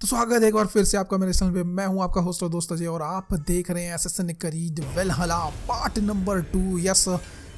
तो स्वागत है एक बार फिर से आपका मेरे चैनल पे। मैं हूँ आपका होस्ट और दोस्त अजय, और आप देख रहे हैं Assassin's Creed Valhalla part number two yes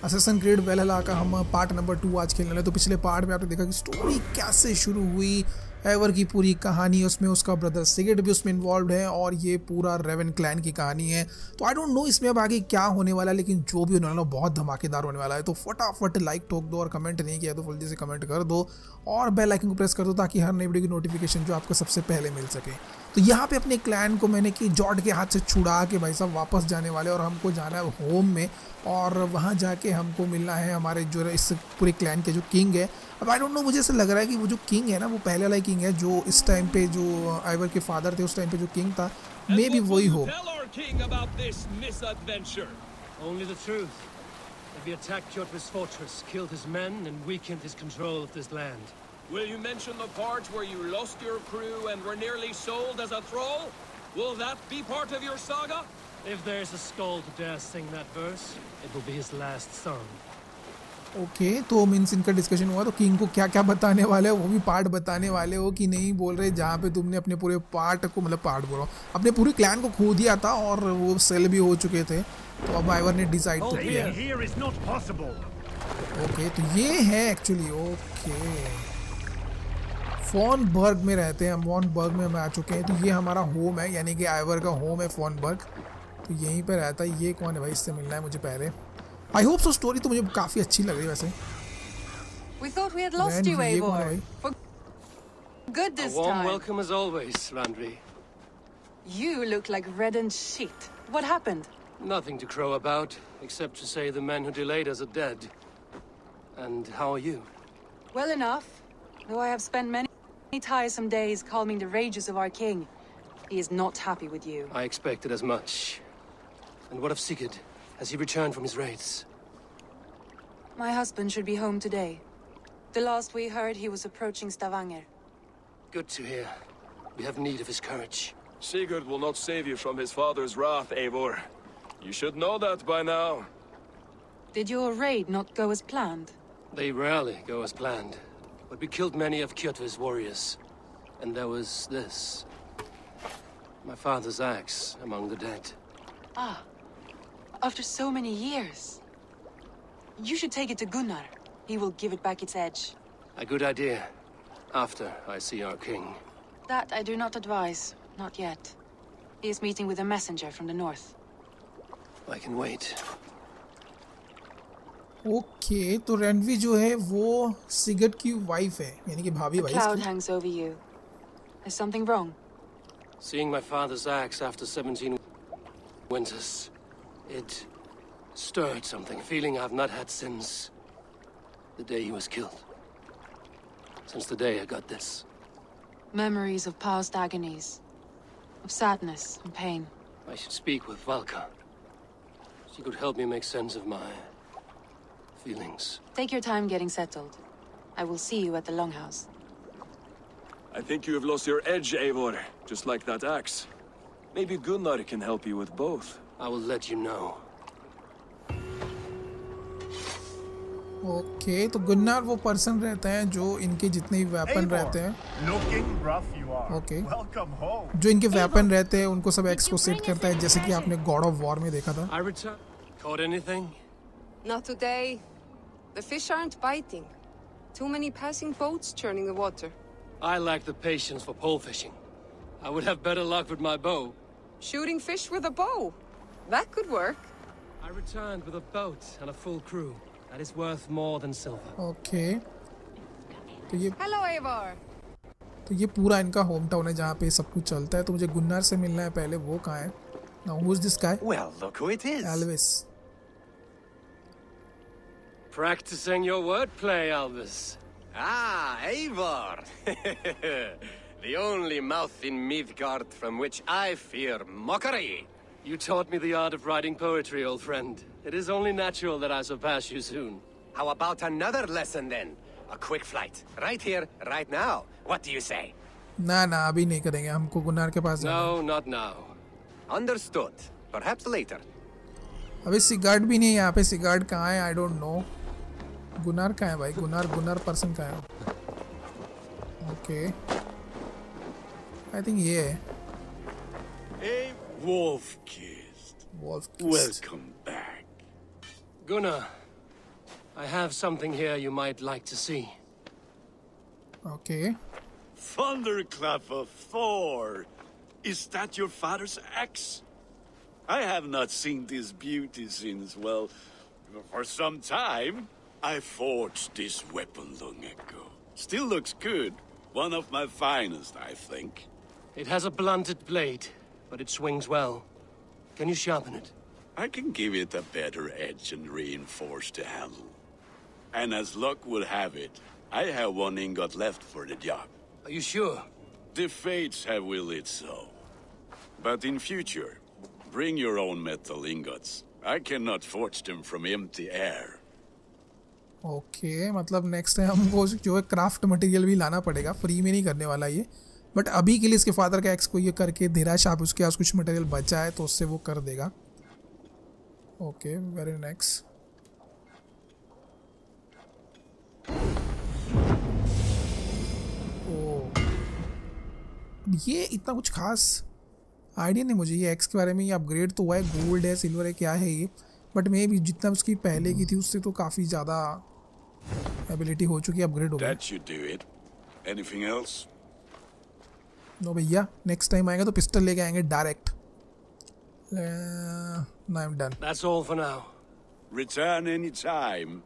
Assassin's Creed Valhalla का हम पार्ट नंबर टू आज खेलने वाले तो पिछले पार्ट में आपने देखा कि स्टोरी कैसे शुरू हुई एवर की पूरी कहानी, उसमें उसका ब्रदर सिगरेट भी उसमें इन्वॉल्व है और ये पूरा रेवन क्लैन की कहानी है। तो आई डोंट नो इसमें अब आगे क्या होने वाला है, लेकिन जो भी होने वाला बहुत धमाकेदार होने वाला है। तो फटाफट लाइक ठोक दो और कमेंट नहीं किया तो जल्दी से कमेंट कर दो और बेल आइकन को प्रेस कर दो ताकि हर नई वीडियो की नोटिफिकेशन जो आपको सबसे पहले मिल सके। तो यहाँ पे अपने क्लैन को मैंने कि जॉर्ड के हाथ से छुड़ा के भाई साहब वापस जाने वाले और हमको जाना है होम में और वहाँ जाके हमको मिलना है हमारे जो इस पूरे क्लैन के जो किंग है अब आई डोंट नो मुझे ऐसा लग रहा है कि वो जो किंग है ना वो पहले वाला किंग है जो इस टाइम पे जो आइवर के फादर थे उस टाइम पे जो किंग था मे भी वही हो Only the truth. That we attacked Kjotve's fortress, killed his men, and weakened his control of this land. Will you mention the part where you lost your crew and were nearly sold as a thrall? Will that be part of your saga? If there's a skull to dare sing that verse, it will be his last song. Okay okay, तो means इनका discussion हुआ तो king को क्या क्या बताने वाले हो वो भी पार्ट बताने वाले हो कि नहीं बोल रहे जहाँ पे तुमने अपने पूरे पार्ट को मतलब पार्ट बोलो अपने पूरे क्लैन को खो दिया था और वो सेल भी हो चुके थे तो अब आइवर ने डिसाइड तो किया ओके तो ये है एक्चुअली ओके फ़ोन बर्ग में रहते हैं हम फ़ोन बर्ग में हम आ चुके हैं तो ये हमारा होम है यानी कि आइवर का होम है फ़ोन बर्ग तो यहीं पे रहता है ये कौन है भाई इससे मिलना है मुझे पहले आई होप सो स्टोरी तो मुझे काफ़ी अच्छी लग रही है वैसे We thought we had lost you, Eivor. For good this time. A warm time. welcome as always, Randvi. You look like reddened shit. What happened? Nothing to crow about, except to say the men who delayed us are dead. And how are you? Well enough. Though I have spent many, many tiresome days calming the rages of our king. He is not happy with you. I expected as much. And what of Sigurd? Has he returned from his raids? My husband should be home today. The last we heard, he was approaching Stavanger. Good to hear. We have need of his courage. Sigurd will not save you from his father's wrath, Eivor. You should know that by now. Did your raid not go as planned? They rarely go as planned. But we killed many of Kjotve's warriors. And there was this. My father's axe among the dead. Ah. After so many years. You should take it to Gunnar. He will give it back its edge. A good idea. After I see our king. That I do not advise. Not yet. He is meeting with a messenger from the north. I can wait. Okay okay, तो रेनवी जो है वो सिगट की wife है यानी कि भाभी भाई cloud hangs over you. Is something wrong? Seeing my father's axe after 17 winters, it stirred something, feeling I've not had since the day he was killed. Since the day I got this. Memories of past agonies. Of sadness and pain. I should speak with Valka. She could help me make sense of my... feelings. Take your time getting settled. I will see you at the Longhouse. I think you have lost your edge, Eivor. Just like that axe. Maybe Gunnar can help you with both. I will let you know. Okay okay, तो Gunnar वो person रहता है जो इनके जितने भी weapon रहते हैं ओके okay. जो इनके वेपन रहते हैं उनको सब एक्स को सेट करता है जैसे कि आपने गॉड ऑफ वॉर में देखा था Caught anything? Not today. The fish aren't biting. Too many passing boats churning the water. I lack the patience for pole fishing. I would have better luck with my bow. Shooting fish with a bow? That could work. I returned with a boat and a full crew. That is worth more than silver. Okay. तो ये Hello, Eivor. तो ये पूरा इनका home town है जहाँ पे सब कुछ चलता है तो मुझे गुन्नार से मिलना है पहले वो कहाँ है Now who's this guy? Well, look who it is. Alvis. Practicing your wordplay, Alvis. Ah, Eivor. the only mouth in Midgard from which I fear mockery. You taught me the art of writing poetry, old friend. It is only natural that I surpass you soon. How about another lesson then? A quick flight. Right here, right now. What do you say? ना ना अभी नहीं करेंगे हमको Gunnar के पास जाना No, not now. Understood. Perhaps later. अभी सिगार्ड भी नहीं है यहाँ पे सिगार्ड कहाँ है आई डोंट नो गुनार कहाँ है भाई गुनार गुनार पर्सन कहाँ है ओके आई थिंक ये है A wolf kissed. Wolf Welcome back. Gunnar, I have something here you might like to see. Okay Thunderclap of Thor. Is that your father's axe? I have not seen this beauty since, well, for some time. I forged this weapon long ago. Still looks good. One of my finest, I think. It has a blunted blade, but it swings well. Can you sharpen it? I can give it a better edge and reinforce the handle. And as luck would have it, I have one ingot left for the job. Are you sure? The fates have willed it so. But in future, bring your own metal ingots. I cannot forge them from empty air. Okay मतलब next time हमको जो है craft material भी लाना पड़ेगा free में नहीं करने वाला ये। बट अभी के लिए इसके फादर का एक्स को ये करके दे रहा है शाप उसके पास कुछ मटेरियल बचा है तो उससे वो कर देगा। ओके वेरी नेक्स्ट ये इतना कुछ खास आइडिया नहीं मुझे, ये एक्स के बारे में ये अपग्रेड तो हुआ है गोल्ड है सिल्वर है, क्या है ये? बट मे भी जितना उसकी पहले की थी उससे तो काफ़ी ज़्यादा एबिलिटी हो चुकी है अपग्रेड हो गई? नो भैया नेक्स्ट टाइम आएगा तो पिस्टल लेके आएँगे direct I am done that's all for now return any time.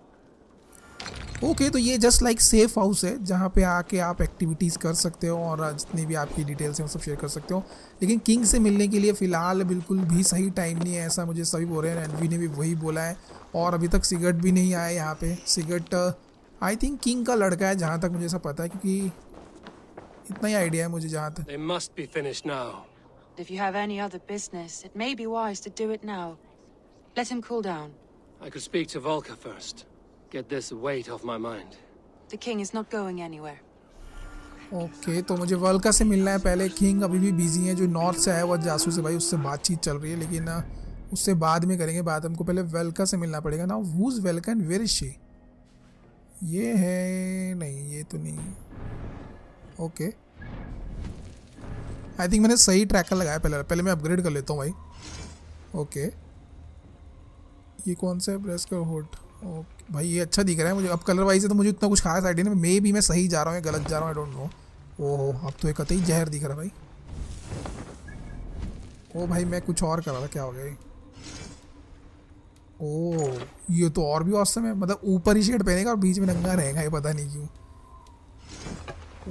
Okay तो ये जस्ट लाइक सेफ़ हाउस है जहाँ पे आके आप एक्टिविटीज़ कर सकते हो और जितनी भी आपकी डिटेल्स हैं वो सब शेयर कर सकते हो लेकिन किंग से मिलने के लिए फ़िलहाल बिल्कुल भी सही टाइम नहीं है ऐसा मुझे सभी बोल रहे हैं एनवी ने भी वही बोला है और अभी तक सिगरेट भी नहीं आया यहाँ पे सिगरेट आई थिंक किंग का लड़का है जहाँ तक मुझे ऐसा पता है क्योंकि इतना ही आइडिया है मुझे जहाँ तक. If you have any other business, it may be wise to do it now. Let him cool down. I could speak to Volker first. Get this weight off my mind. The king is not going anywhere. Okay तो मुझे वल्का से मिलना है पहले। King अभी भी busy है जो नॉर्थ से आया हुआ जासूस है भाई उससे बातचीत चल रही है लेकिन उससे बाद में करेंगे बात। हमको पहले वेल्का से मिलना पड़ेगा। ना who's Valka and where she ये है नहीं ये तो नहीं। ओके आई थिंक मैंने सही ट्रैकर लगाया पहले। पहले मैं अपग्रेड कर लेता हूँ भाई। ओके ये कौन सा है? प्रेस कर होल्ड ओके भाई, ये अच्छा दिख रहा है मुझे। अब कलर वाइज है तो मुझे उतना कुछ खास आइडिया नहीं। मे भी मैं सही जा रहा हूँ गलत जा रहा हूँ आई डोंट नो ओहो, अब तो एक कतई जहर दिख रहा है भाई। ओ भाई, मैं कुछ और कर रहा था, क्या हो गया? ओ, ये तो और भी औसम है। मतलब ऊपर ही शेड पहनेगा और बीच में नंगा रहेगा, ये पता नहीं क्यों।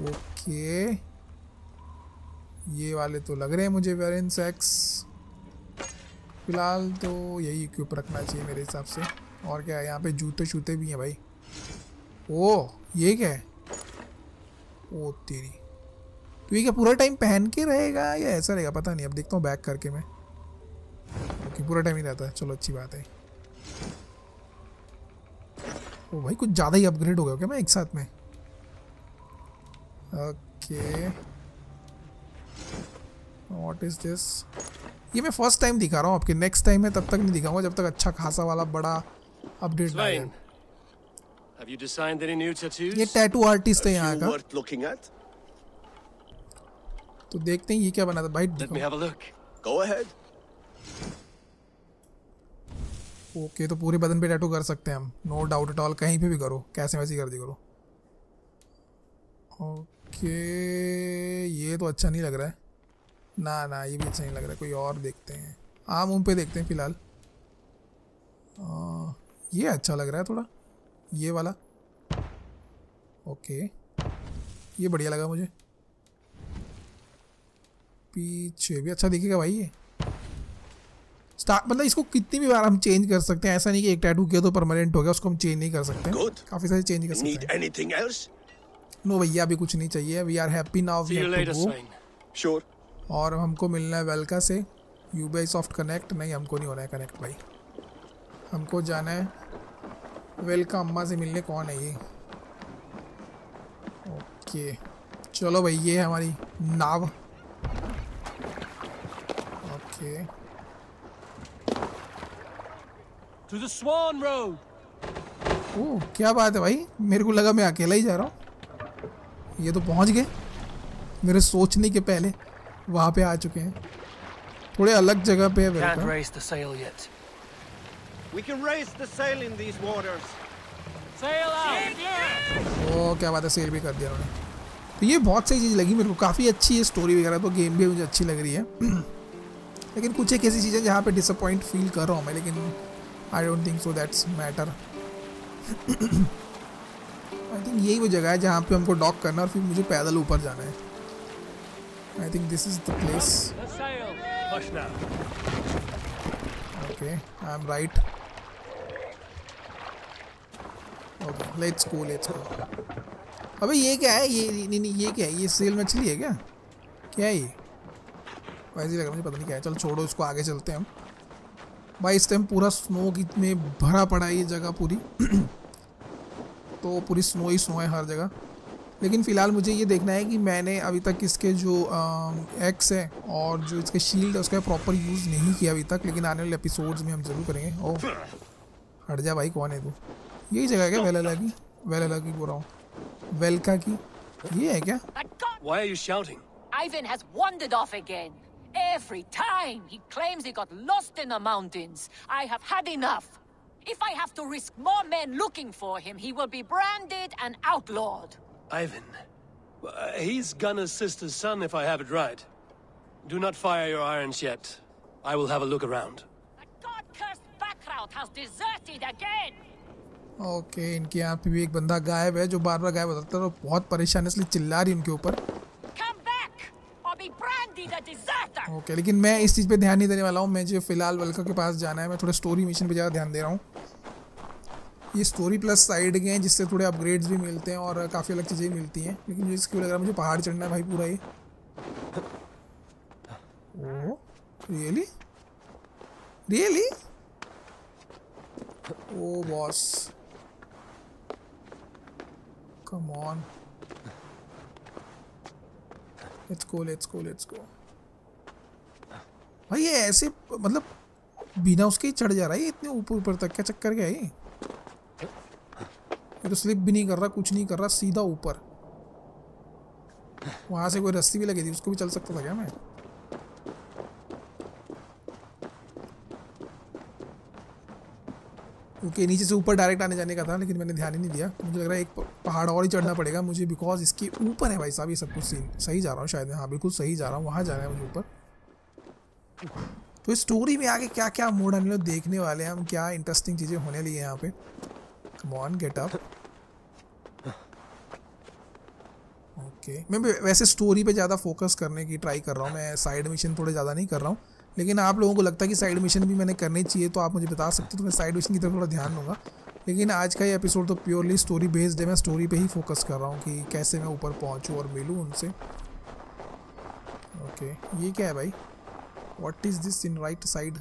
ओके। ये वाले तो लग रहे हैं मुझे वेरियन सेक्स फ़िलहाल तो यही इक्विप रखना चाहिए मेरे हिसाब से। और क्या है? यहाँ पे जूते शूते भी हैं भाई। ओ ये क्या है? ओ तेरी। तो ये क्या पूरा टाइम पहन के रहेगा या ऐसा रहेगा? पता नहीं, अब देखता हूँ बैक करके मैं। ओके पूरा टाइम ही रहता है। चलो, अच्छी बात है। ओ भाई, कुछ ज़्यादा ही अपग्रेड हो गया क्या मैं एक साथ में? ओके वॉट इज़ दिस ये मैं फ़र्स्ट टाइम दिखा रहा हूँ आपके। नेक्स्ट टाइम मैं तब तक नहीं दिखाऊँगा जब तक अच्छा खासा वाला, बड़ा अपडेट ना आए Swain, have you designed any new tattoos? ये टैटू आर्टिस्ट है यहाँ का? तो देखते हैं ये क्या बना था। भाई Let me have a look. Go ahead. Okay तो पूरे बदन पे टैटू कर सकते हैं हम। नो डाउट एट ऑल कहीं पे भी करो। कैसे वैसे कर दी करो। ओके ये तो अच्छा नहीं लग रहा है। ना ना ये भी अच्छा नहीं लग रहा है। कोई और देखते हैं। आम उम पे देखते हैं फ़िलहाल। ये अच्छा लग रहा है थोड़ा। ये वाला। ओके। ये बढ़िया लगा मुझे। पीछे भी अच्छा दिखेगा भाई ये। स्टार्ट मतलब इसको कितनी भी बार हम चेंज कर सकते हैं ऐसा नहीं कि एक टैटू किया तो परमानेंट हो गया उसको हम चेंज नहीं कर सकते काफ़ी सारे चेंज कर सकते हैं? नो भैया अभी कुछ नहीं चाहिए। We are happy now we have. और हमको मिलना है वेलका से। यूबीआई सॉफ्ट कनेक्ट नहीं हमको नहीं होना है कनेक्ट भाई। हमको जाना है। वेलका अम्मा से मिलने कौन है ये? ओके चलो भाई ये है हमारी नाव। Okay To the Swan Road! Oh क्या बात है भाई? मेरे को लगा मैं अकेला ही जा रहा हूँ। ये तो पहुँच गए। मेरे सोचने के पहले वहाँ पे आ चुके हैं। थोड़े अलग जगह पे है Can't वेलका raise the sail yet. We can raise the sail in these waters. Sail out. ओ क्या बात है सेल भी कर दिया उन्होंने तो ये बहुत सही चीज़ लगी मेरे को काफ़ी अच्छी है स्टोरी वगैरह तो गेम भी मुझे अच्छी लग रही है लेकिन कुछ एक ऐसी चीज़ें जहाँ पे डिसअपॉइंट फील कर रहा हूँ मैं लेकिन I don't think so that's matter I think यही वो जगह है जहाँ पे हमको डॉक करना है और फिर मुझे पैदल ऊपर जाना है I think this is the place The sail! Push now. Okay I am right okay let's go let's go अबे ये क्या है? ये नहीं नहीं ये क्या है? ये सेल में मछली है क्या? क्या है ये? वैसे लग रहा मुझे पता नहीं क्या है। चल छोड़ो, इसको आगे चलते हैं हम। भाई, इस टाइम पूरा स्नो में भरा पड़ा है ये जगह पूरी। तो पूरी स्नो ही स्नो है हर जगह। लेकिन फ़िलहाल मुझे ये देखना है कि मैंने अभी तक इसके जो एक्स है और जो इसके शील्ड है, उसका प्रॉपर यूज़ नहीं किया अभी तक। लेकिन आने वाले एपिसोड्स में हम ज़रूर करेंगे। ओ हट जा भाई, कौन है तू? यही जगह है क्या वेलाला की वेलाला की बोल रहा हूँ वेलका की ये है क्या That god Why are you shouting? Ivan has wandered off again. Every time he claims he got lost in the mountains. I have had enough. If I have to risk more men looking for him, he will be branded and outlawed. Ivan. Uh, he's Gunner's sister's son, if I have it right. Do not fire your irons yet. I will have a look around. That god-cursed Backrout has deserted again. Okay इनके यहाँ पे भी एक बंदा गायब है जो बार बार गायब होता है और बहुत परेशान है इसलिए चिल्ला रही है उनके ऊपर. ओके लेकिन मैं इस चीज़ पे ध्यान नहीं देने वाला हूँ मुझे फ़िलहाल वल्का के पास जाना है मैं थोड़ा स्टोरी मिशन पे ज़्यादा ध्यान दे रहा हूँ। ये स्टोरी प्लस साइड के हैं जिससे थोड़े अपग्रेड्स भी मिलते हैं और काफ़ी अलग चीज़ें मिलती हैं। लेकिन मुझे इसके लग रहा है मुझे पहाड़ चढ़ना है भाई पूरा ये। ओ really really oh boss come on let's go let's go let's go भाई ये ऐसे मतलब बिना उसके ही चढ़ जा रहा है इतने ऊपर ऊपर तक, क्या चक्कर क्या है ये? तो स्लिप भी नहीं कर रहा, कुछ नहीं कर रहा, सीधा ऊपर। वहाँ से कोई रस्सी भी लगी थी, उसको भी चल सकता था क्या मैं? ओके नीचे से ऊपर डायरेक्ट आने जाने का था, लेकिन मैंने ध्यान ही नहीं दिया। मुझे लग रहा है एक पहाड़ और ही चढ़ना पड़ेगा मुझे बिकॉज़ इसके ऊपर है भाई साहब ये सब कुछ सीन सही जा रहा हूँ शायद हाँ बिल्कुल सही जा रहा हूँ, वहाँ जाना है मुझे ऊपर। तो इस स्टोरी में आगे क्या क्या मोड हम लोग देखने वाले हैं, हम क्या इंटरेस्टिंग चीज़ें होने लगी हैं यहाँ पे। Come on get up okay मैं वैसे स्टोरी पे ज़्यादा फोकस करने की ट्राई कर रहा हूँ, मैं साइड मिशन थोड़े ज़्यादा नहीं कर रहा हूँ। लेकिन आप लोगों को लगता है कि साइड मिशन भी मैंने करने चाहिए तो आप मुझे बता सकते हो तो मैं साइड मिशन की तरफ़ थोड़ा ध्यान दूँगा। लेकिन आज का ये एपिसोड तो प्योरली स्टोरी बेस्ड है, मैं स्टोरी पे ही फोकस कर रहा हूँ कि कैसे मैं ऊपर पहुँचूँ और मिलूँ उनसे। ओके ये क्या है भाई? What is this in right side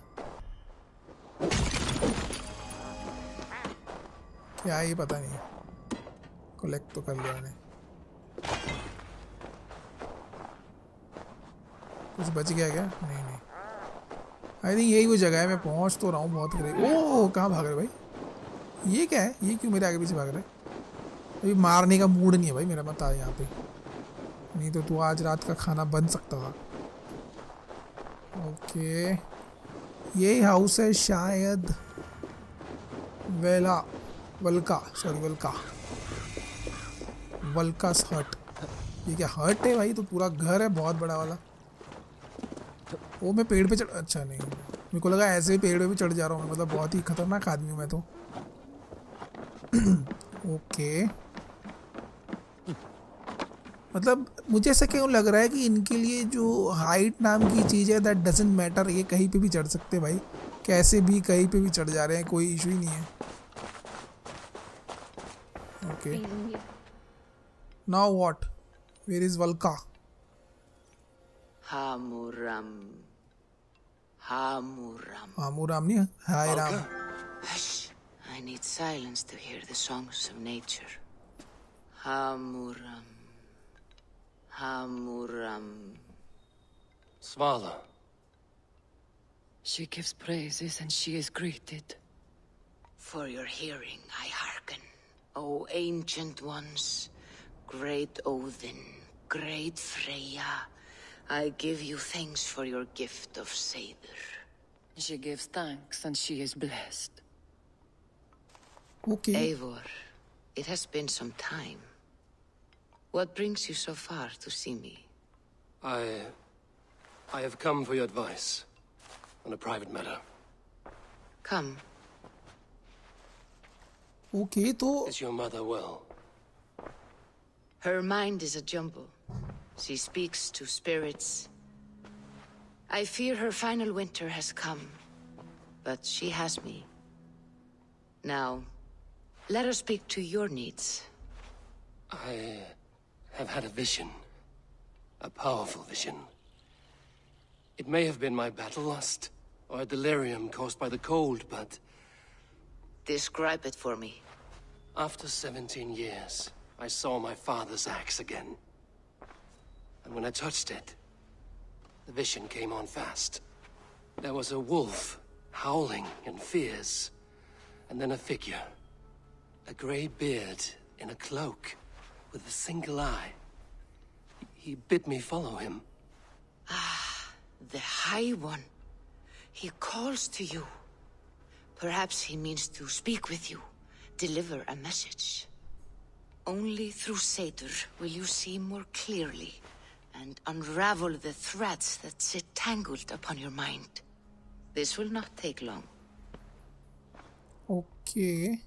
क्या ये पता नहीं कलेक्ट तो कर लिया मैंने। कुछ बच गया क्या? नहीं नहीं। आई थिंक यही वो जगह है, मैं पहुँच तो रहा हूँ बहुत करीब। ओह कहाँ भाग रहे भाई? ये क्या है? ये क्यों मेरे आगे पीछे भाग रहे अभी मारने का मूड नहीं है भाई मेरा आ यहाँ पे। नहीं तो तू आज रात का खाना बन सकता था। ओके। ये हाउस है शायद वेला, वल्का सॉरी वल्का। वल्कास हट ये क्या हट है भाई? तो पूरा घर है, बहुत बड़ा वाला। वो मैं पेड़ पे चढ़ अच्छा नहीं मेरे को लगा ऐसे ही पेड़ पे भी चढ़ जा रहा हूँ मतलब बहुत ही खतरनाक आदमी हूँ मैं तो। ओके। मतलब मुझे ऐसा क्यों लग रहा है कि इनके लिए जो हाइट नाम की चीज़ है दैट डजेंट मैटर ये कहीं पे भी चढ़ सकते हैं भाई। कैसे भी कहीं पे भी चढ़ जा रहे हैं कोई इशू ही नहीं है। Okay. Now what where is Valka Hamuram. Hamuram. Hamuram niya? Hairam. Oh, Hush. I need silence to hear the songs of nature. Hamuram. Hamuram. Svala. She gives praises and she is greeted. For your hearing I hearken. O ancient ones, great Odin, great Freya, I give you thanks for your gift of Saber. She gives thanks and she is blessed. Okay. Eivor, it has been some time. What brings you so far to see me? I... I have come for your advice. On a private matter. Come. Okay, to... Is your mother well? Her mind is a jumble. She speaks to spirits. I fear her final winter has come, but she has me. Now, let us speak to your needs. I have had a vision. A powerful vision. It may have been my battle lust, or a delirium caused by the cold, but Describe it for me. after 17 years, I saw my father's axe again. And when I touched it, the vision came on fast. There was a wolf, howling in fears, and then a figure. A grey beard in a cloak, with a single eye. He bid me follow him. Ah, the High One. He calls to you. Perhaps he means to speak with you, deliver a message. Only through Seidr will you see more clearly and unravel the threads that sit tangled upon your mind. This will not take long. Okay.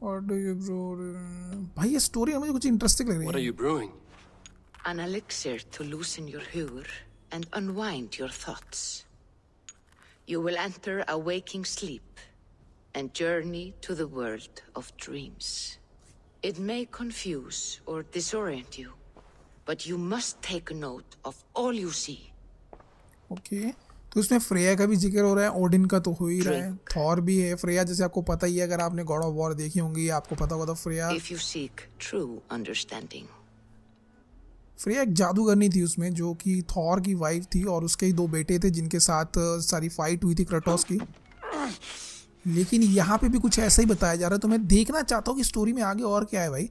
What do you brew? भाई ये story मुझे कुछ interesting What are you brewing? An elixir to loosen your hugr and unwind your thoughts. You will enter a waking sleep and journey to the world of dreams. It may confuse or disorient you, but you must take note of all you see. Okay तो इसमें Freya का भी ज़िक्र हो रहा है Odin का तो हो ही रहा है। थॉर भी है। फ्रेया जैसे आपको पता ही है अगर आपने गॉड ऑफ़ वॉर देखी होंगी आपको पता होगा तो Freya If you seek true understanding, Freya एक जादूगरनी थी उसमें जो कि थॉर की वाइफ थी और उसके ही दो बेटे थे जिनके साथ सारी फाइट हुई थी क्रटोस की। लेकिन यहाँ पे भी कुछ ऐसा ही बताया जा रहा है। तो मैं देखना चाहता हूँ कि स्टोरी में आगे और क्या है भाई।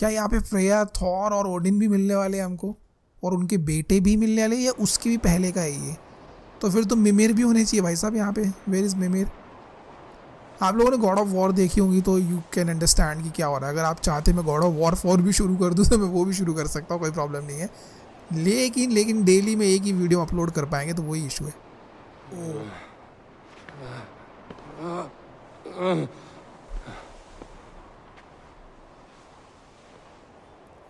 क्या यहाँ पे फ्रेया, थॉर और ओडिन भी मिलने वाले हैं हमको? और उनके बेटे भी मिलने वाले या उसके भी पहले का है ये? तो फिर तो मिमेर भी होने चाहिए भाई साहब यहाँ पे। Where is Mimir? आप लोगों ने गॉड ऑफ़ वॉर देखी होंगी तो यू कैन अंडरस्टैंड कि क्या हो रहा है। अगर आप चाहते मैं गॉड ऑफ़ वॉर फोर भी शुरू कर दूँ तो मैं वो भी शुरू कर सकता हूँ, कोई प्रॉब्लम नहीं है। लेकिन लेकिन डेली में एक ही वीडियो अपलोड कर पाएँगे तो वही इशू है।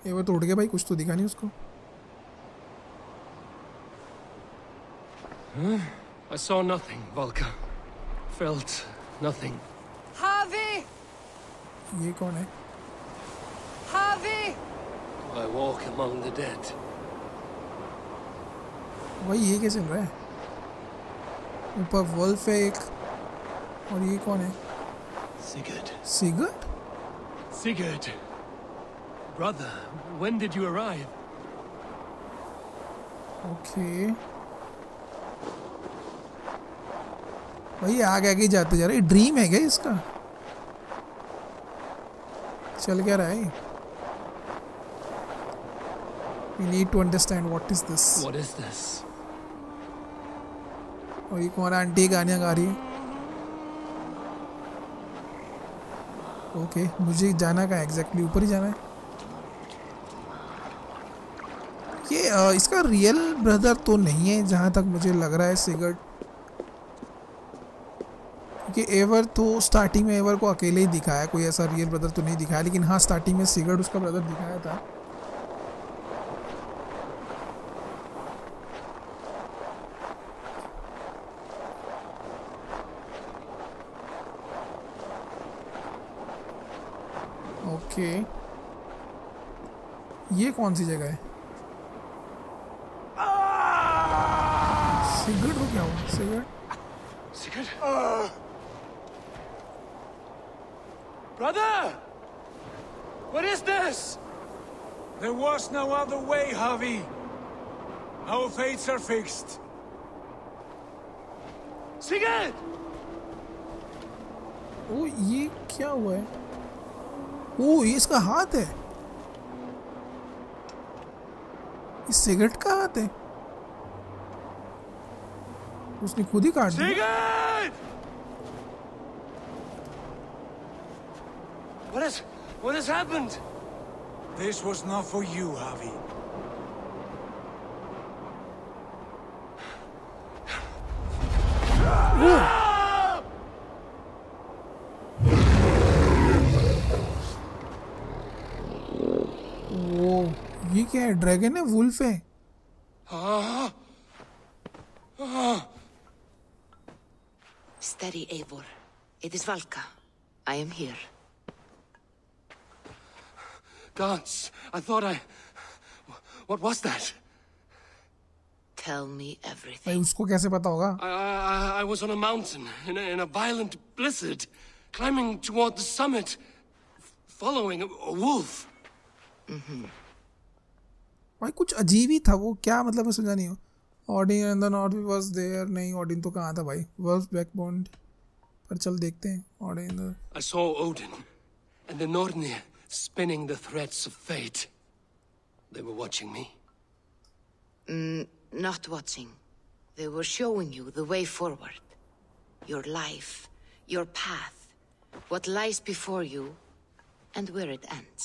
ये वो तोड़ गया भाई कुछ तो दिखा नहीं उसको I saw nothing, Volka. Felt nothing. Javi! ये कौन है Javi! I walk among the dead. भाई ये चल रहा है ऊपर वल्फ है एक और ये कौन है Sigurd. सिगट Sigurd! Brother, when did you arrive? Okay भाई आगे आगे जाते जा रहे ड्रीम है क्या इसका? चल क्या रहा है? We need to understand what is this What is this? और ये कौन आंटी गानियाँ गा रही है। ओके मुझे जाना कहाँ एग्जैक्टली ऊपर ही जाना है। ये अ, इसका रियल ब्रदर तो नहीं है जहाँ तक मुझे लग रहा है सिगर्ट। क्योंकि एवर तो स्टार्टिंग में एवर को अकेले ही दिखाया कोई ऐसा रियल ब्रदर तो नहीं दिखाया लेकिन हाँ स्टार्टिंग में सिगर्ट उसका ब्रदर दिखाया था। ओके ये कौन सी जगह है? सिगरेट को क्या हुआ cigarette Sigurd? Brother! What is this? There was no other way, Javi. Our fates are fixed. Sigurd! ओ ये क्या हुआ है ओ ये इसका हाथ है ये सिगरेट कहाँ थे उसने खुद ही काट दिया What has, what has happened? This was not for you, Javi. वो ये क्या है ड्रैगन है वुल्फ है Steady, Eivor. It is Valka. I am here. Gods, I thought I... What was that? Tell me भाई everything. उसको कैसे पता होगा I, I, I was on a mountain in a, in a violent blizzard, climbing toward the summit, f- following a, a wolf. भाई कुछ अजीब ही था वो क्या मतलब मैं समझा नहीं हूँ Odin and the not was there नहीं ऑडिन तो कहाँ था भाई वल्फ बैकबोन्ड पर चल देखते हैं ऑडिन I saw Odin and the Nornir spinning the threads of fate. They were watching me. Mm, Not watching. They were showing you the way forward. Your life, your path, what lies before you, and where it ends.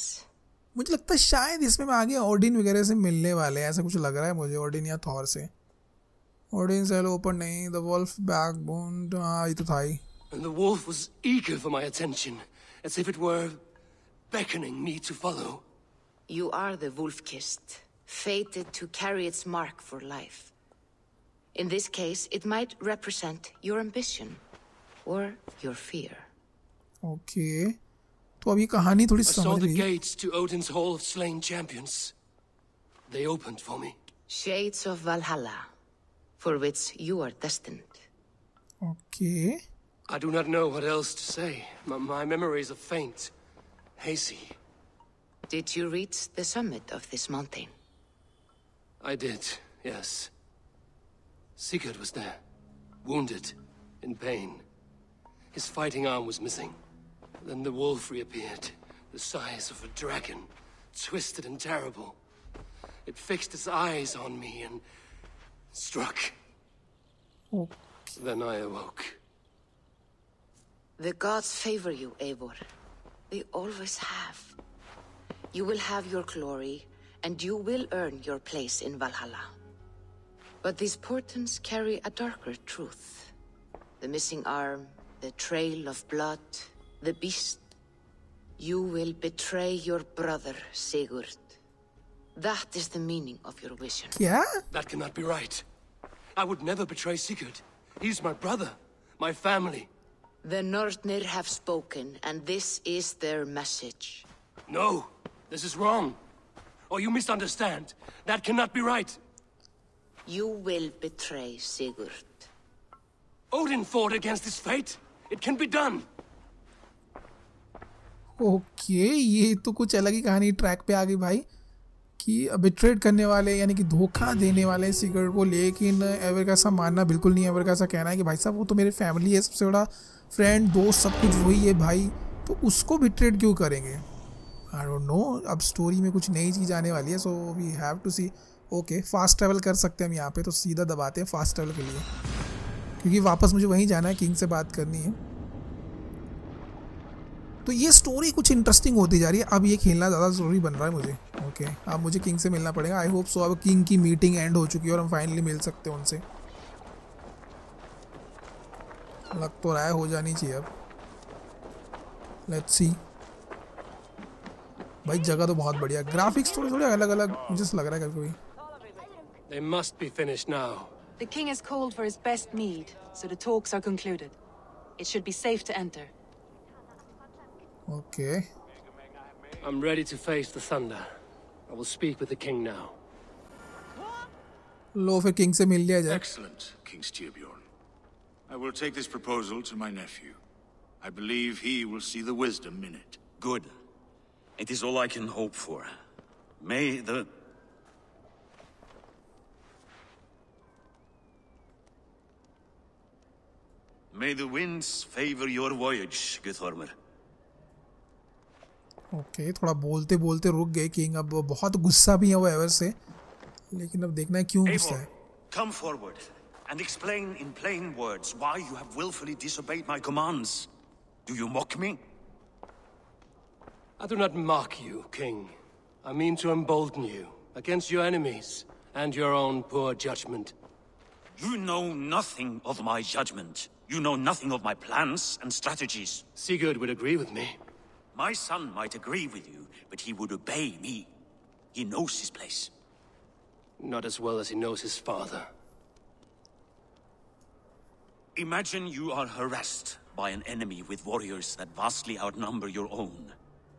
मुझे लगता है शायद इसमें मैं आगे ऑडिन वगैरह से मिलने वाले हैं ऐसा कुछ लग रहा है मुझे ऑडिन या थॉर से ऑडिन सेल ओपन नहीं द वल्फ बैकबोन हाँ ये तो था ही And the wolf was eager for my attention, as if it were beckoning me to follow. You are the wolf-kissed, fated to carry its mark for life. In this case, it might represent your ambition or your fear. Okay तो अब ये कहानी थोड़ी I saw समझ the गई gates to Odin's Hall of Slain Champions. They opened for me. Shades of Valhalla, for which you are destined. Okay I do not know what else to say. My, my memories are faint, hazy. Did you reach the summit of this mountain? I did, yes. Sigurd was there, wounded, in pain. His fighting arm was missing. Then the wolf reappeared, the size of a dragon, twisted and terrible. It fixed its eyes on me and struck. Oh- Then I awoke. The gods favor you, Eivor. They always have. You will have your glory, and you will earn your place in Valhalla. But these portents carry a darker truth. The missing arm, the trail of blood, the beast. You will betray your brother, Sigurd. That is the meaning of your vision. Yeah? That cannot be right. I would never betray Sigurd. He's my brother, my family. The Nornir have spoken, and this is their message. No, this is wrong. Or you misunderstand. That cannot be right. You will betray Sigurd. Odin fought against his fate. It can be done. Okay ये तो कुछ अलग ही कहानी track पे आ गई भाई कि betrayed करने वाले यानी कि धोखा देने वाले सिगरेट को लेकिन एवर का ऐसा मानना बिल्कुल नहीं है एवर का ऐसा कहना है कि भाई साहब वो तो मेरे फैमिली है सबसे बड़ा फ्रेंड दोस्त सब कुछ वही है भाई तो उसको बिट्रेड क्यों करेंगे? आई डोंट नो अब स्टोरी में कुछ नई चीज़ आने वाली है so we have to see okay fast travel कर सकते हैं हम यहाँ पे तो सीधा दबाते हैं फास्ट ट्रैवल के लिए। क्योंकि वापस मुझे वहीं जाना है किंग से बात करनी है। तो ये स्टोरी कुछ इंटरेस्टिंग होती जा रही है। अब ये खेलना ज़्यादा ज़रूरी बन रहा है मुझे। ओके okay, अब मुझे किंग से मिलना पड़ेगा। आई होप सो अब किंग की मीटिंग एंड हो चुकी है और हम फाइनली मिल सकते हैं उनसे। लग तो रहा है हो जानी चाहिए अब लेट्स सी भाई जगह तो बहुत बढ़िया ग्राफिक्स थोड़े थोड़े अलग अलग मुझे लग रहा है कभी कभी They must be finished now. The king has called for his best mead, so the talks are concluded. It should be safe to enter. Okay I'm ready to face the thunder. I will speak with the king now. लो फिर king से मिल लिया जाए Excellent, King Styrbjorn. I will take this proposal to my nephew. I believe he will see the wisdom in it. Good. It is all I can hope for. May the... May the winds favor your voyage, Guthorm. okay, थोड़ा बोलते बोलते रुक गए king अब बहुत गुस्सा भी है वो एवर से लेकिन अब देखना है क्यों गुस्सा है come forward and explain in plain words why you have willfully disobeyed my commands. Do you mock me? I do not mock you, King. I mean to embolden you against your enemies and your own poor judgment. You know nothing of my judgment. You know nothing of my plans and strategies. Sigurd would agree with me. My son might agree with you, but he would obey me. He knows his place. Not as well as he knows his father. Imagine you are harassed by an enemy with warriors that vastly outnumber your own.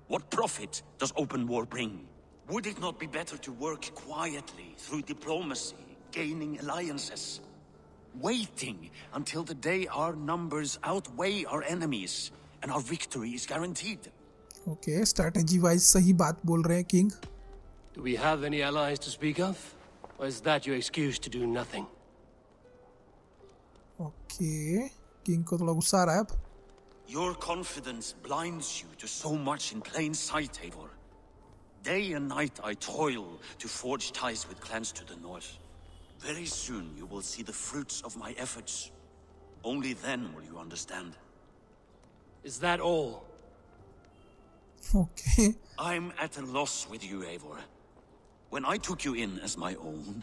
What profit does open war bring? Would it not be better to work quietly through diplomacy, gaining alliances? Waiting until the day our numbers outweigh our enemies and our victory is guaranteed. Okay strategy wise सही बात बोल रहे हैं king Do we have any allies to speak of? Or is that your excuse to do nothing? Okay. King Kotlagu Sarab. Eh? Your confidence blinds you to so much in plain sight, Eivor. Day and night I toil to forge ties with clans to the north. Very soon you will see the fruits of my efforts. Only then will you understand. Is that all? Okay. I'm at a loss with you, Eivor. When I took you in as my own,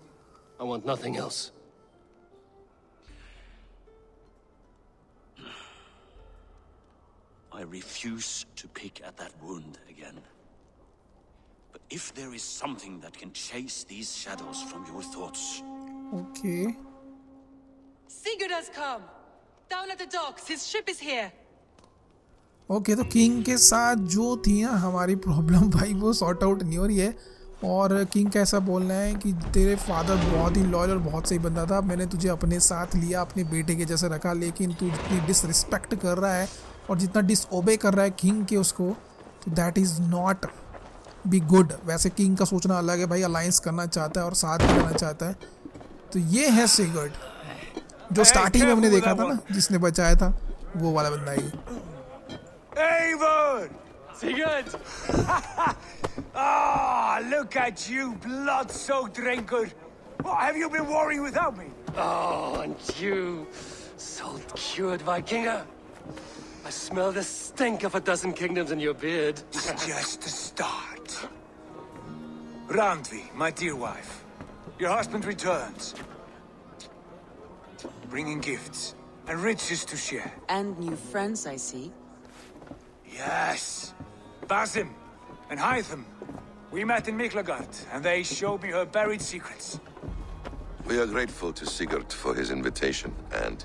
I want nothing else. I refuse to pick at that wound again. But if there is something that can chase these shadows from your thoughts, okay Sigurd has come! Down at the docks, his ship is here! Okay तो king के साथ जो थी ना हमारी problem भाई वो sort out नहीं हो रही है और किंग का ऐसा बोलना है कि तेरे फादर बहुत ही लॉयल और बहुत सही बंदा था। मैंने तुझे अपने साथ लिया अपने बेटे के जैसे रखा लेकिन तू जितनी डिसरिस्पेक्ट कर रहा है और जितना डिसओबे कर रहा है किंग के उसको तो that is not be good वैसे किंग का सोचना अलग है भाई अलायंस करना चाहता है और साथ में रहना चाहता है। तो ये है सिगर्ड जो स्टार्टिंग में हमने देखा था ना जिसने बचाया था वो वाला बंदा ही Eivor! Sigurd! Ah, look at you, blood-soaked drinker. What have you been worrying without me? Oh, and you, salt-cured Vikinger. I smell the stink of a dozen kingdoms in your beard. It's just a start. Randvi, my dear wife, your husband returns. Bringing gifts and riches to share. And new friends, I see. Yes. Basim and Hytham. We met in Miklagard, and they showed me her buried secrets. We are grateful to Sigurd for his invitation and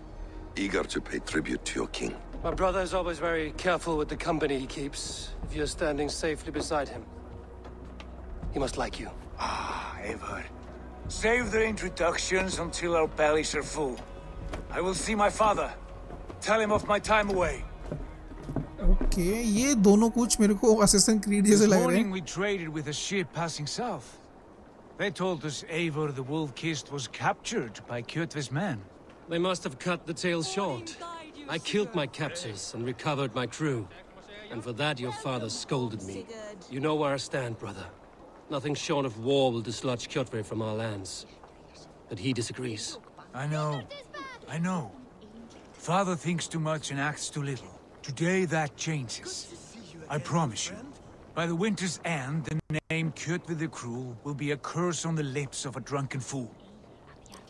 eager to pay tribute to your king. My brother is always very careful with the company he keeps. If you're standing safely beside him, he must like you. Ah, Eivor. Save the introductions until our bellies are full. I will see my father. Tell him of my time away. Okay ये दोनों कुछ मेरे को assistant creed जैसे This लग रहे morning हैं we traded with a ship passing south. They told us Eivor the Wolf-Kissed was captured by Kjotve's men. They must have cut the tale short. I killed my captors and recovered my crew. And for that your father scolded me. You know where I stand, brother. Nothing short of war will dislodge Kjotve from our lands. But he disagrees. I know. I know. Father thinks too much and acts too little. Today that changes. You again, I promise you. By the winter's end, the name Kjotve the Cruel will be a curse on the lips of a drunken fool.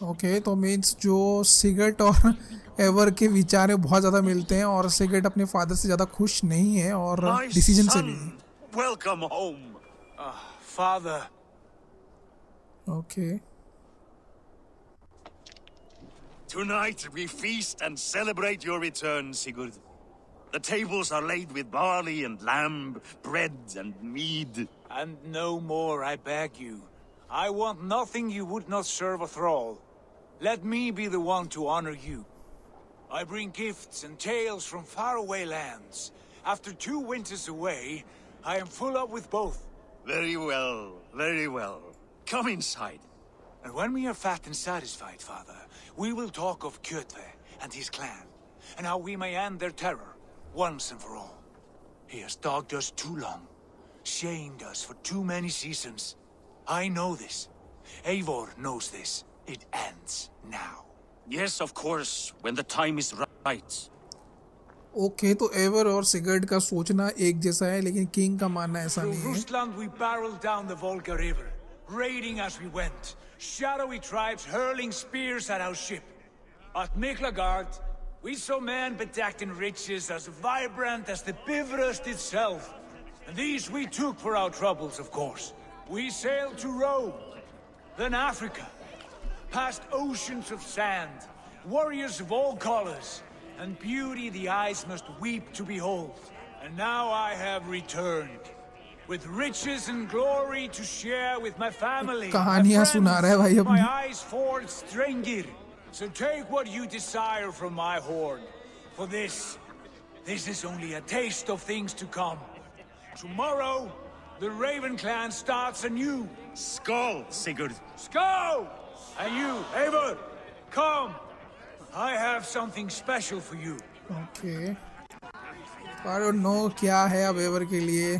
Okay, so means, जो Sigurd और Ever के विचार बहुत ज़्यादा मिलते हैं और cigarette अपने फादर से ज़्यादा खुश नहीं है और डिसीजन से भी welcome home, ah, father. Okay. Tonight we feast and celebrate your return, Sigurd. The tables are laid with barley and lamb, bread and mead. and no more, I beg you. I want nothing you would not serve a thrall. Let me be the one to honor you. I bring gifts and tales from faraway lands. After two winters away, I am full up with both. Very well, very well. Come inside. And when we are fat and satisfied, father, we will talk of Kjotve and his clan, and how we may end their terror, once and for all. He has dogged us too long, shamed us for too many seasons. I know this. Eivor knows this. It ends now. Yes, of course, when the time is right. Okay तो Eivor और सिगर्ट का सोचना एक जैसा है लेकिन king का मानना ऐसा Through नहीं है Rusland we barreled down the Volga River, raiding as we went. Shadowy tribes hurling spears at our ship. At Miklagard, we saw men bedecked in riches as vibrant as the Bifrost itself. And these we took for our troubles, of course. We sailed to Rome, then Africa, past oceans of sand, warriors of all colors, and beauty the eyes must weep to behold. And now I have returned, with riches and glory to share with my family. my कहानियां सुना रहा है भाई friends, अपनी। My eyes forged Strengir. So take what you desire from my hoard. For this, this is only a taste of things to come. Tomorrow, the Raven clan starts anew. Skull, Sigurd. Skull! And you, Eivor, come. I have something special for you. Okay I don't no क्या है अब ever के लिए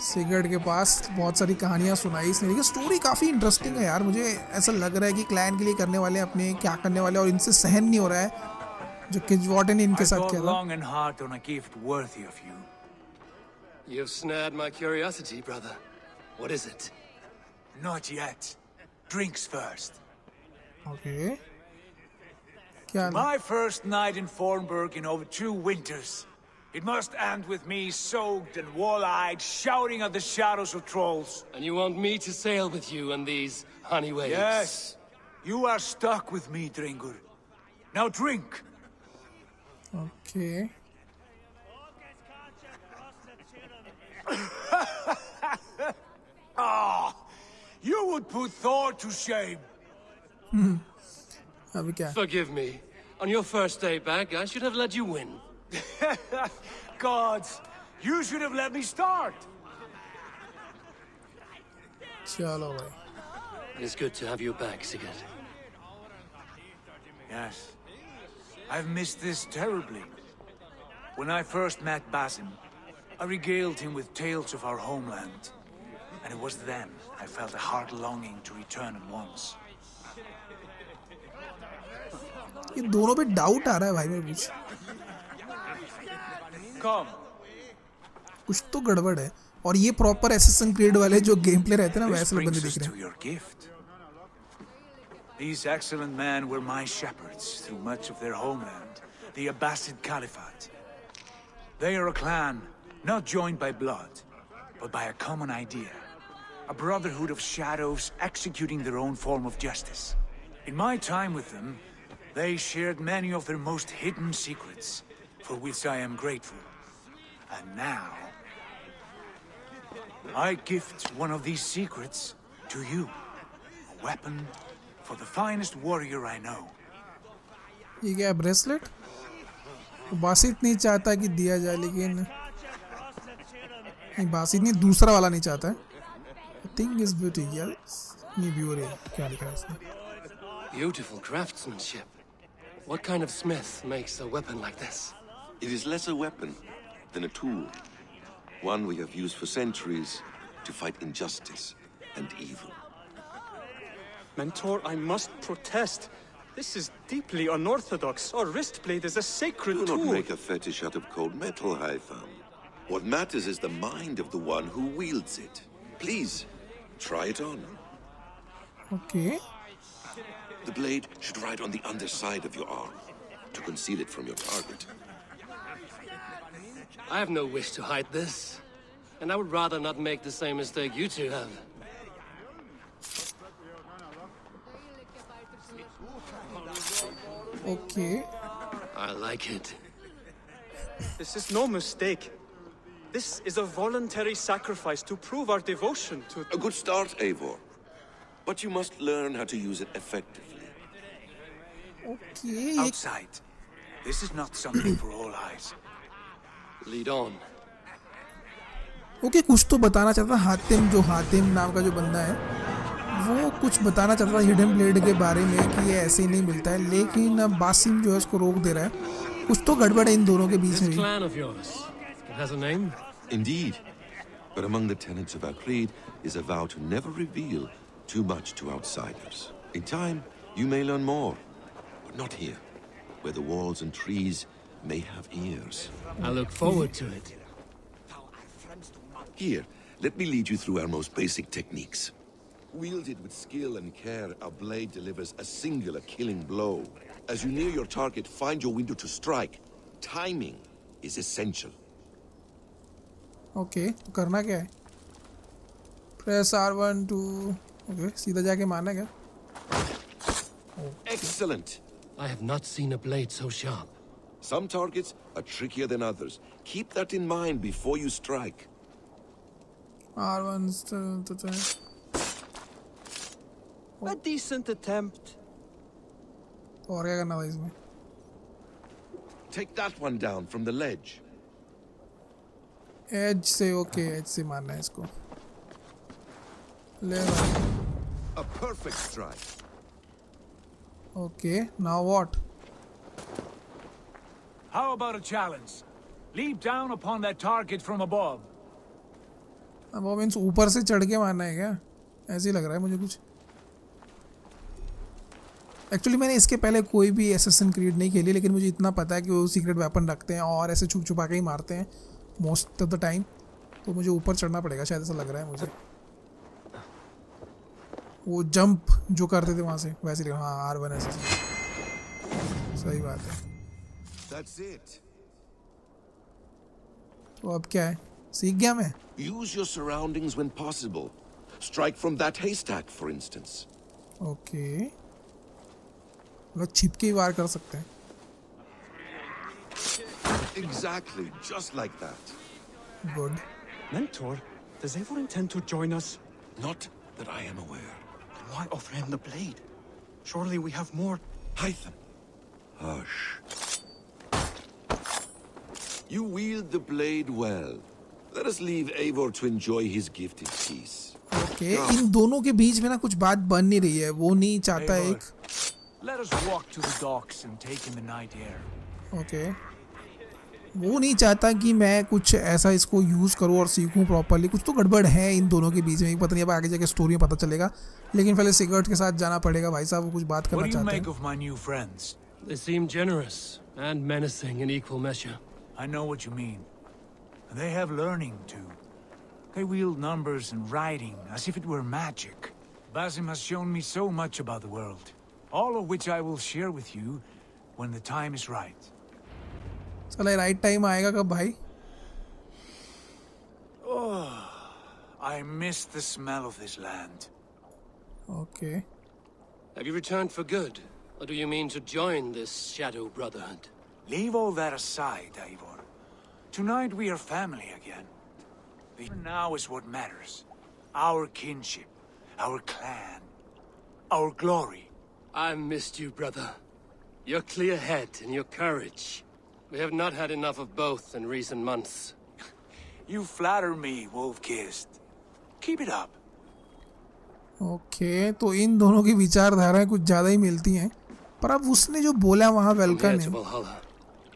Sigurd के पास बहुत सारी कहानियाँ सुनाई इसने। लेकिन स्टोरी काफ़ी इंटरेस्टिंग है यार। मुझे ऐसा लग रहा है कि क्लाइन के लिए करने वाले अपने क्या करने वाले और इनसे सहन नहीं हो रहा है जो किज वॉटन इनके साथ किया long and hard on a gift worthy of you you have snared my curiosity brother what is it not yet drinks first okay क्या my It must end with me soaked and wall-eyed, shouting at the shadows of trolls. And you want me to sail with you on these honey waves? Yes. You are stuck with me, drengr. Now drink. Okay. Ah, oh, you would put Thor to shame. Hmm. Forgive me. On your first day back, I should have let you win. Gods, you should have let me start. चलो भाई It's good to have you back, Sigurd. Yes. I've missed this terribly. When I first met Basim, I regaled him with tales of our homeland. And it was then I felt a heart longing to return at once. ये दोनों पे doubt आ रहा है भाई मेरे बीच Come. कुछ तो गड़बड़ है और ये प्रॉपर एसेसन क्रीड वाले जो गेम प्ले रहते हैं ना This वैसे बंदे brings दिख us रहे to हैं your gift. These excellent men were my shepherds through much of their homeland, the Abbasid Caliphate. They are a clan, not joined by blood, but by a common idea. A brotherhood of shadows executing their own form of justice. In my time with them, they shared many of their most hidden secrets, for which I am grateful. And now, I gift one of these secrets to you. A weapon for the finest warrior I know. ये क्या है bracelet Basit नहीं चाहता कि दिया जाए लेकिन नहीं बासित नहीं दूसरा वाला नहीं चाहता है थिंग इज ब्यूटी यार नहीं ब्यूटी क्या लिखा है इसमें Beautiful craftsmanship. What kind of smith makes a weapon like this? It is less a weapon than a tool. One we have used for centuries to fight injustice and evil. Mentor, I must protest. This is deeply unorthodox. Our wrist blade is a sacred Do not tool. make a fetish out of cold metal, Hytham. What matters is the mind of the one who wields it. Please, try it on. Okay. The blade should ride on the underside of your arm to conceal it from your target. I have no wish to hide this. And I would rather not make the same mistake you two have. Okay. I like it. This is no mistake. This is a voluntary sacrifice to prove our devotion to... A good start, Eivor. But you must learn how to use it effectively. Okay. Outside. This is not something for all eyes. Lead on. Okay okay, कुछ तो बताना चाहता हातिम जो हातिम नाम का जो बंदा है वो कुछ बताना चाहता था हिडन ब्लेड के बारे में कि ये ऐसे ही नहीं मिलता है लेकिन अब बासिम जो है उसको रोक दे रहा है कुछ तो गड़बड़ है इन दोनों के बीच में? Indeed. But among the tenets of our creed is a vow to never reveal too much to outsiders. In time, you may learn more. But not here, where the walls and trees may have ears. I look forward to it. Here, let me lead you through our most basic techniques. Wielded with skill and care, our blade delivers a singular killing blow. As you near your target, find your window to strike. Timing is essential. Okay तो करना क्या है press are one two okay सीधा जाके मारना क्या Excellent. I have not seen a blade so sharp. Some targets are trickier than others. Keep that in mind before you strike. R1 A decent attempt. और क्या करना था इसमें? Take that one down from the ledge. As से okay as से मारना है इसको ले A perfect strike. Okay, now what? How about a challenge? Leap down upon that target from above. अब वो मीन्स ऊपर से चढ़ के मारना है क्या? ऐसे ही लग रहा है मुझे कुछ। एक्चुअली मैंने इसके पहले कोई भी एसेसन क्रिएट नहीं खेली, लेकिन मुझे इतना पता है कि वो सीक्रेट वेपन रखते हैं और ऐसे छुप छुपा के ही मारते हैं मोस्ट ऑफ़ द टाइम तो मुझे ऊपर चढ़ना पड़ेगा, शायद ऐसा लग रहा है मुझे। वो जंप जो करते थे वहाँ से, वैसे हाँ आर वन ऐसे सही बात है। That's it. Okay. अब क्या सीख गया मैं Use your surroundings when possible. Strike from that haystack, for instance. Okay. लोग छिपके ही वार कर सकते हैं. Exactly, just like that. Good. Mentor, does Eivor intend to join us? Not that I am aware. Then why offer him the blade? Surely we have more... Hytham. Hush. You wield the blade well. Let us leave Eivor to enjoy his gift in peace. Okay, इन दोनों के बीच में ना कुछ बात बन नहीं रही है वो नहीं चाहता एक Let us walk to the docks and take in the night air. Okay. वो नहीं चाहता कि मैं कुछ ऐसा इसको यूज़ करूँ और सीखूँ प्रॉपरली कुछ तो गड़बड़ है इन दोनों के बीच में पता नहीं अब आगे जाके स्टोरी में पता चलेगा लेकिन पहले सिगरेट के साथ जाना पड़ेगा भाई साहब वो कुछ बात करना चाहते हैं They seem generous and menacing in equal measure. I know what you mean. They have learning too. They wield numbers and writing as if it were magic. Basim has shown me so much about the world, all of which I will share with you when the time is right. चला right time आएगा कब भाई Oh, I miss the smell of this land. Okay. Have you returned for good? Or do you mean to join this Shadow Brotherhood? Leave all that aside, Eivor. Tonight we are family again. The now is what matters. Our kinship, our clan, our glory. I missed you, brother. Your clear head and your courage. We have not had enough of both in recent months. you flatter me, Wolf-Kissed. Keep it up. Okay okay, तो इन दोनों की विचारधाराएं कुछ ज़्यादा ही मिलती हैं पर अब उसने जो बोला वहाँ वेलकम है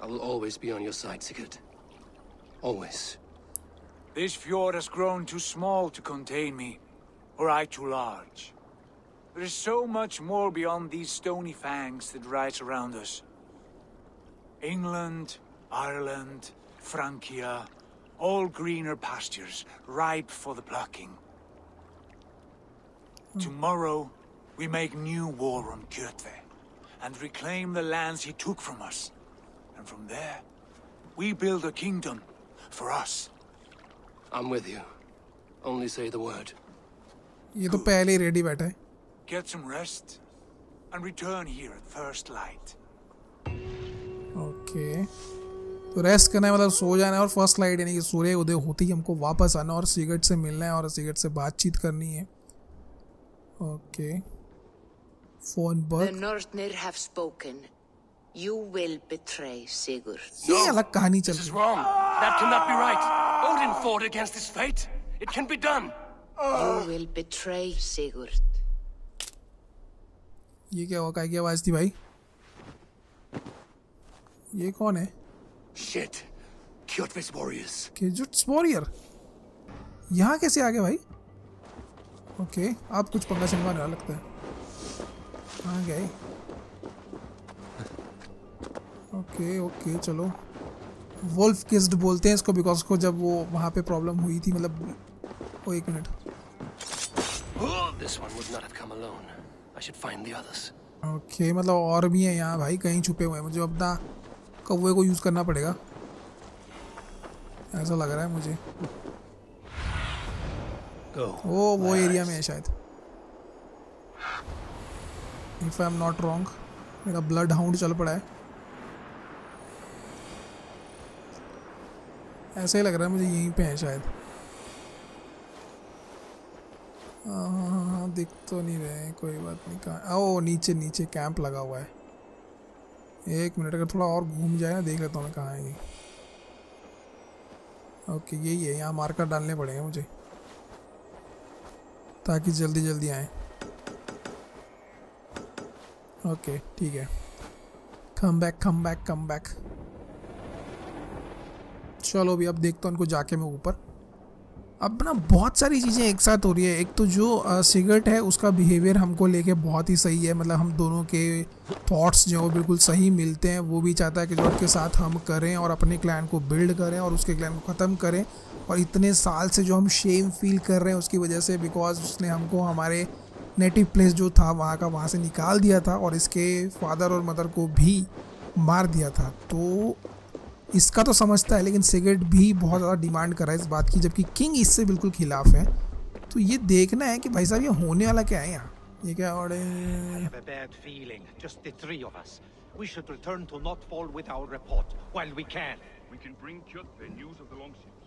I will always be on your side, Sigurd. Always. This fjord has grown too small to contain me, or I too large. There is so much more beyond these stony fangs that rise around us. England, Ireland, Francia, all greener pastures, ripe for the plucking. Hmm. Tomorrow, we make new war on Kjotve, and reclaim the lands he took from us. And from there, we build a kingdom for us. I'm with you. Only say the word. ये तो पहले ही ready बैठा है। Get some rest and return here at first light okay तो rest करना है मतलब सो जाना है और फ़र्स्ट लाइट यानी कि सूर्य उदय होते ही हमको वापस आना और सिगरेट से मिलना है और सिगरेट से बातचीत करनी है। ओके फ़ोन पर the northerner have spoken You will betray Sigurd. ये अलग कहानी चल रही is wrong. That cannot be right. Odin fought against his fate. It can be done. You will betray Sigurd. ये क्या हुआ काय की आवाज़ थी भाई ये कौन है Shit. Kjotve's warriors. केजुट्स वॉरियर यहाँ कैसे आ गए भाई ओके okay, आप कुछ पंगा चंगा रहा लगता है कहाँ गए ओके ओके चलो। वोल्फ किस्ड बोलते हैं इसको बिकॉज़ को जब वो वहाँ पे प्रॉब्लम हुई थी मतलब वो एक मिनट others. ओके मतलब और भी हैं यहाँ भाई कहीं छुपे हुए हैं। मुझे अपना कौवे को यूज़ करना पड़ेगा। ऐसा लग रहा है मुझे। Go. वो वो एरिया में है शायद। If I am not wrong मेरा ब्लड हाउंड चल पड़ा है। ऐसा ही लग रहा है मुझे यहीं पे है शायद। हाँ हाँ दिख तो नहीं रहे कोई बात नहीं, कहाँ ओ नीचे नीचे कैंप लगा हुआ है। एक मिनट, अगर थोड़ा और घूम जाए ना, देख लेता हूँ मैं कहाँ है ये। ओके, यही है, यहाँ मार्कर डालने पड़ेंगे मुझे। ताकि जल्दी जल्दी आए। ओके, ठीक है। Come back come back come back चलो भी अब देखता हूँ उनको जाके मैं ऊपर। अब ना बहुत सारी चीज़ें एक साथ हो रही है। एक तो जो सिगरेट है, उसका बिहेवियर हमको लेके बहुत ही सही है। मतलब हम दोनों के थॉट्स जो बिल्कुल सही मिलते हैं। वो भी चाहता है कि जो उसके साथ हम करें और अपने क्लैन को बिल्ड करें और उसके क्लैन को ख़त्म करें। और इतने साल से जो हम शेम फील कर रहे हैं, उसकी वजह से बिकॉज़ उसने हमको हमारे नेटिव प्लेस जो था, वहाँ का, वहाँ से निकाल दिया था और इसके फादर और मदर को भी मार दिया था। तो इसका तो समझता है लेकिन सिगरेट भी बहुत ज़्यादा डिमांड कर रहा है इस बात की जबकि किंग इससे बिल्कुल खिलाफ है तो ये देखना है कि भाई साहब ये होने वाला क्या है यहाँ ये क्या और I have a bad feeling. Just the three of us. We should return to Notfall with our report while we can. We can bring Kjotve news of the longships.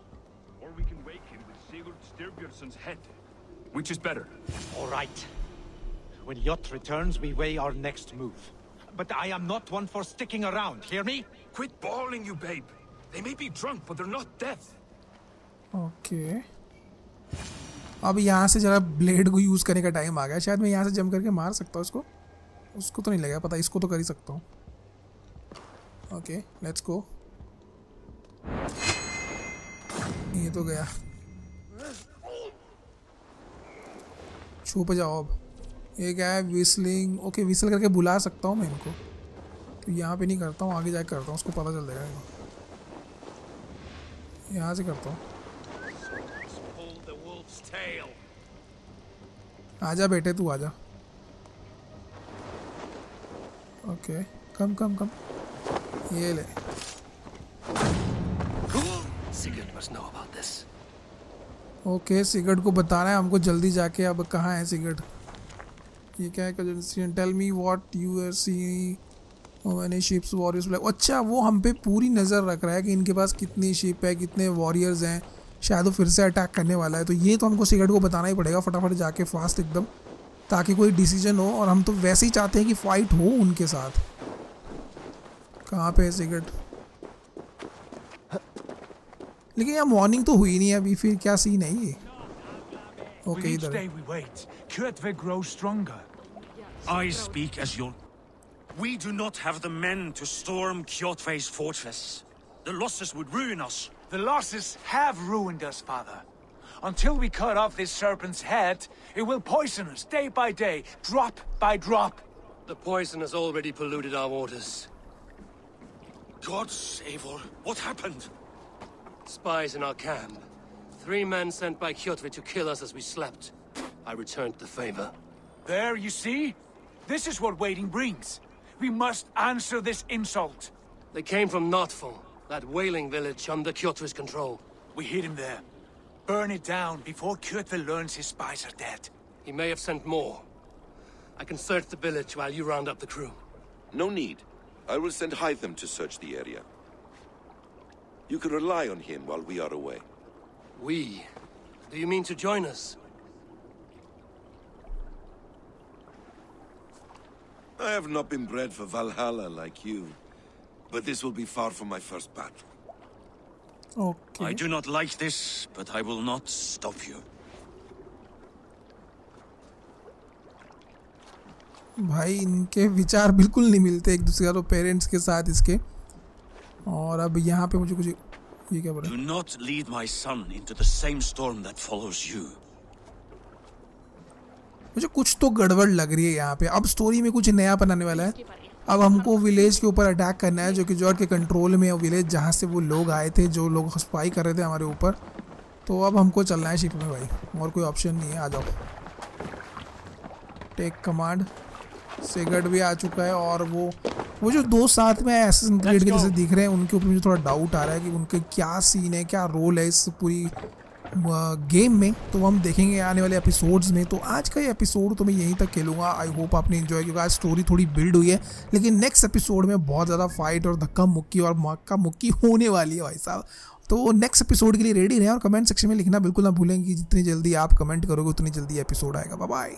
Or we can wake him with Sigurd Styrbjörnsson's head. Which is better? All right. When Jot returns, we weigh our next move. But I am not one for sticking around. Hear me? Quit bawling, you babe. They may be drunk, but they're not dead. Okay अब यहाँ से जरा blade को use करने का time आ गया शायद मैं यहाँ से जम करके मार सकता हूँ इसको उसको तो नहीं लगेगा पता इसको तो कर ही सकता हूँ ओके लेट्स गो ये तो गया छुप जाओ अब ये क्या है विसलिंग ओके विसल करके बुला सकता हूँ मैं इनको। तो यहाँ पे नहीं करता हूँ आगे जाके करता हूँ उसको पता चल जाएगा यहाँ से करता हूँ। आजा बेटे तू आजा। ओके कम कम कम ये ले. ओके सिगरेट को बताना है हमको जल्दी जाके अब कहाँ है सिगरेट ये क्या है tell me what you are see मैंने शिप्स वॉरियर्स अच्छा वो हम पे पूरी नज़र रख रहा है कि इनके पास कितनी शिप है, कितने वॉरियर्स हैं। शायद वो फिर से अटैक करने वाला है। तो ये तो हमको सिगरेट को बताना ही पड़ेगा फटाफट जाके फास्ट एकदम, ताकि कोई डिसीज़न हो। और हम तो वैसे ही चाहते हैं कि फाइट हो उनके साथ। कहाँ पे है सिगरेट लेकिन यहाँ मॉर्निंग तो हुई नहीं अभी, फिर क्या सीन है ये? With okay, each day we wait, Kjotve grows stronger. I speak as your... We do not have the men to storm Kjotve's fortress. The losses would ruin us. The losses have ruined us, father. Until we cut off this serpent's head, it will poison us day by day, drop by drop. The poison has already polluted our waters. God save all. What happened? Spies in our camp. Three men sent by Kjotve to kill us as we slept. I returned the favor. There, you see? This is what waiting brings. We must answer this insult. They came from Notfall, that whaling village under Kjotve's control. We hid him there. Burn it down before Kjotve learns his spies are dead. He may have sent more. I can search the village while you round up the crew. No need. I will send Hytham to search the area. You can rely on him while we are away. We? Do you mean to join us? I have not been bred for Valhalla like you, but this will be far from my first battle. Okay. I do not like this, but I will not stop you. भाई इनके विचार बिल्कुल नहीं मिलते एक दूसरे का तो पेरेंट्स के साथ इसके और अब यहाँ पे मुझे कुछ ये क्या बोला? Do not lead my son into the same storm that follows you. मुझे कुछ तो गड़बड़ लग रही है यहाँ पे। अब स्टोरी में कुछ नया बनाने वाला है। अब हमको विलेज के ऊपर अटैक करना है जो कि जॉर्ज के कंट्रोल में है विलेज जहाँ से वो लोग आए थे जो लोग स्पाई कर रहे थे हमारे ऊपर। तो अब हमको चलना है शिप में भाई। और कोई ऑप्शन नहीं है आ जाओ। टेक कमांड सेगर्ड भी आ चुका है और वो वो जो दो साथ में एसेसिन क्रीड के जैसे दिख रहे हैं उनके ऊपर मुझे थोड़ा डाउट आ रहा है कि उनके क्या सीन है क्या रोल है इस पूरी गेम में। तो हम देखेंगे आने वाले एपिसोड्स में। तो आज का ये एपिसोड तो मैं यहीं तक खेलूँगा। आई होप आपने इन्जॉय किया। आज स्टोरी थोड़ी बिल्ड हुई है लेकिन नेक्स्ट एपिसोड में बहुत ज़्यादा फाइट और धक्का मुक्की और मक्का मुक्की होने वाली है भाई साहब। तो नेक्स्ट एपिसोड के लिए रेडी रहें और कमेंट सेक्शन में लिखना बिल्कुल ना भूलें कि जितनी जल्दी आप कमेंट करोगे उतनी जल्दी एपिसोड आएगा। बाय